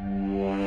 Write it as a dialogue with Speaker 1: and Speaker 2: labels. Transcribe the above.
Speaker 1: Wow.